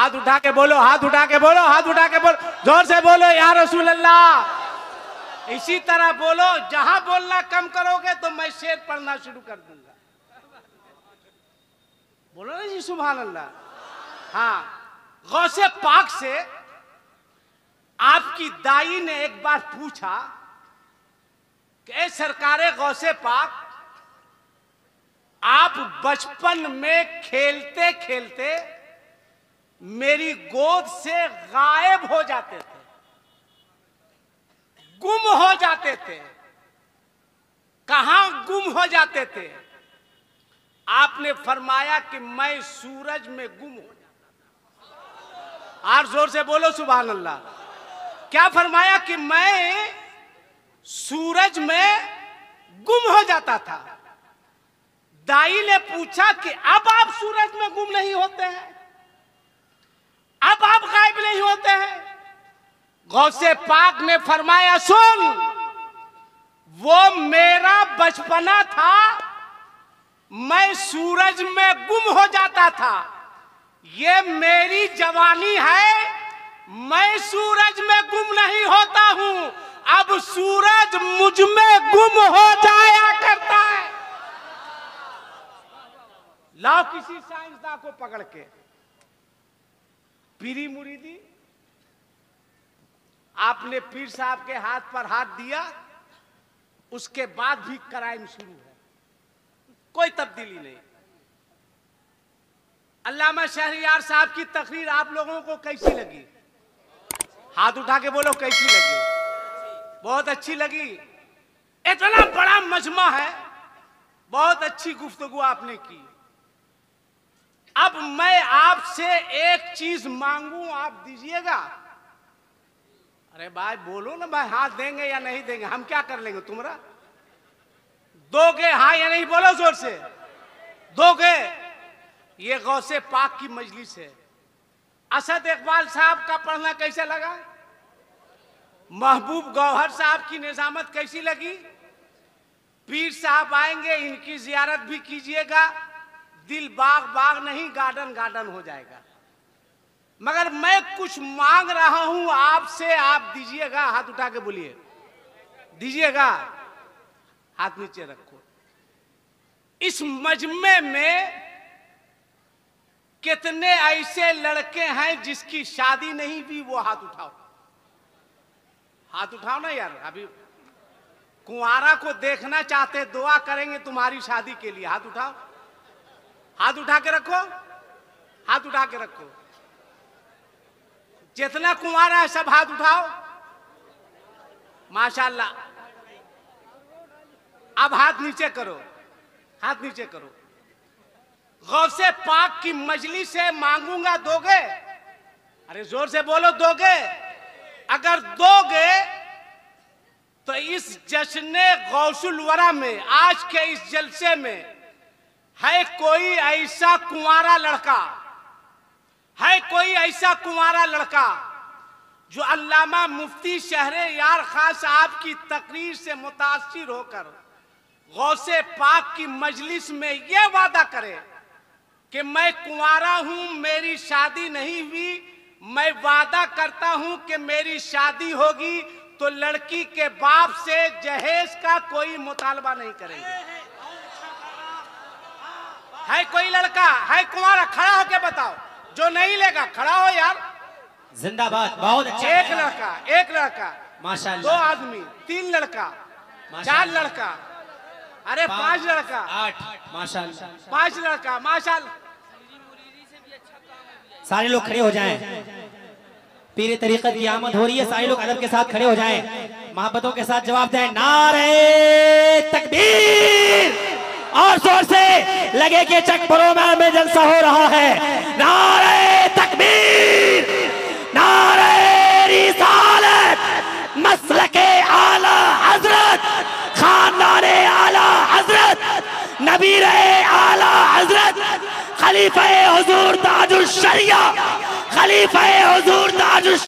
हाथ उठा के बोलो, हाथ उठा के बोलो, हाथ उठा के बोलो। ज़ोर से बोलो, या रसूल अल्लाह इसी तरह बोलो, जहाँ बोलना कम करोगे तो मैं शेर पढ़ना शुरू कर दूँगा। बोलो ना जी सुबह अल्लाह हाँ गौसे पाक से आपकी दाई ने एक बार पूछा कि सरकारे गौसे पाक, आप बचपन में खेलते खेलते मेरी गोद से गायब हो जाते थे। गुम हो जाते थे। कहाँ गुम हो जाते थे? आपने फरमाया कि मैं सूरज में गुम हो जाता और ज़ोर से बोलो सुबह अल्लाह क्या फरमाया कि मैं सूरज में गुम हो जाता था? दाई ने पूछा कि अब आप सूरज में गुम नहीं होते हैं? अब आप गायब नहीं होते हैं। गौसे पाक ने फरमाया, सुन, वो मेरा बचपना था, मैं सूरज में गुम हो जाता था। ये मेरी जवानी है, मैं सूरज में गुम नहीं होता हूँ। अब सूरज मुझमें गुम हो जाया करता है। लाओ किसी साइंसदान को पकड़ के। पीरी मुरीदी आपने पीर साहब के हाथ पर हाथ दिया, उसके बाद भी क्राइम शुरू है। कोई तब्दीली नहीं। अल्लामा शहरियार साहब की तकरीर आप लोगों को कैसी लगी? हाथ उठा के बोलो, कैसी लगी? बहुत अच्छी लगी। इतना बड़ा मजमा है, बहुत अच्छी गुफ्तगु आपने की। अब मैं आपसे एक चीज़ मांगू, आप दीजिएगा। अरे भाई, बोलो ना, भाई, हाथ देंगे या नहीं देंगे, हम क्या कर लेंगे तुमरा दोगे हाँ या नहीं, बोलो ज़ोर से। दोगे, ये गौसे पाक की मजलिस है। असद इकबाल साहब का पढ़ना कैसे लगा? महबूब गौहर साहब की निजामत कैसी लगी? पीर साहब आएँगे, इनकी जियारत भी कीजिएगा। दिल बाग बाग नहीं गार्डन गार्डन हो जाएगा। मगर मैं कुछ मांग रहा हूँ, आपसे आप दीजिएगा, हाथ उठा के बोलिए। दीजिएगा, हाथ नीचे रखो। इस मजमे में कितने ऐसे लड़के हैं जिसकी शादी नहीं हुई, वो हाथ उठाओ। हाथ उठाओ ना यार, अभी कुंवारा को देखना चाहते, दुआ करेंगे तुम्हारी शादी के लिए। हाथ उठाओ। हाथ उठा के रखो। हाथ उठा के रखो। जितना कुंवारा है, सब हाथ उठाओ। माशाल्लाह। अब हाथ नीचे करो। हाथ नीचे करो। गौसे पाक की मजली से मांगूँगा दोगे? अरे ज़ोर से बोलो, दोगे? अगर दोगे तो इस जश्न गौसुल वरा में, आज के इस जलसे में है कोई ऐसा कुंवारा लड़का, है कोई ऐसा कुंवारा लड़का जो अल्लामा मुफ्ती शहरे यार खान साहब की तकरीर से मुतासिर होकर गौसे पाक की मजलिस में यह वादा करे कि मैं कुंवारा हूँ, मेरी शादी नहीं हुई, मैं वादा करता हूँ कि मेरी शादी होगी तो लड़की के बाप से जहेज का कोई मुतालबा नहीं करेंगे। है कोई लड़का है कुंवारा खड़ा होके बताओ। जो नहीं लेगा खड़ा हो यार। जिंदाबाद बहुत अच्छा। एक लड़का एक लड़का। माशा दो आदमी तीन लड़का चार लड़का। अरे पाँच लड़का। आठ माशाल्लाह। पाँच लड़का माशाल्लाह। सारे लोग खड़े हो जाएँ। पीरे तरीकत की आमद हो रही है। सारे लोग अदब के साथ खड़े हो जाएँ। मोहब्बतों के साथ जवाब दें। नारे तकबीर। और ज़ोर से लगे कि चक प्रोग्राम में जलसा हो रहा है। नारे तकबीर, नारे रिसालत, मसलके आला हज़रत, खानदान आला हज़रत नबी रहे आला हज़रत, खलीफा हजूर ताजुश शरिया, खलीफा हजूर ताजुश